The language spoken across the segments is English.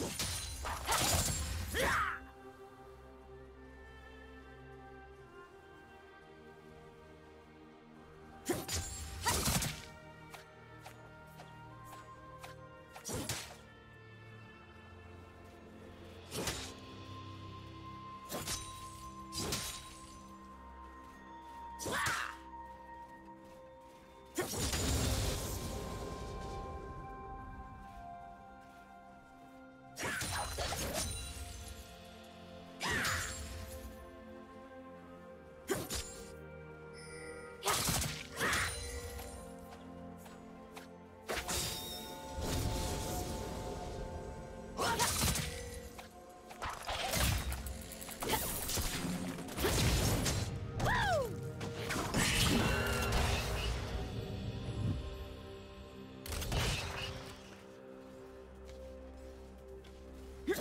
you Yeah.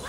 Wow!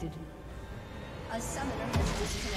Disconnected. A summoner has disconnected.